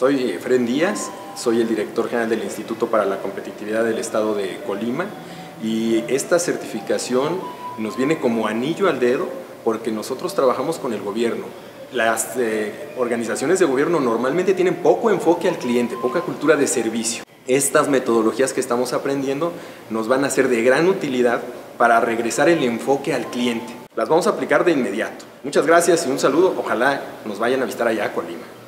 Soy eh, Fred Díaz, soy el director general del Instituto para la Competitividad del Estado de Colima y esta certificación nos viene como anillo al dedo porque nosotros trabajamos con el gobierno. Las eh, organizaciones de gobierno normalmente tienen poco enfoque al cliente, poca cultura de servicio. Estas metodologías que estamos aprendiendo nos van a ser de gran utilidad para regresar el enfoque al cliente. Las vamos a aplicar de inmediato. Muchas gracias y un saludo. Ojalá nos vayan a visitar allá a Colima.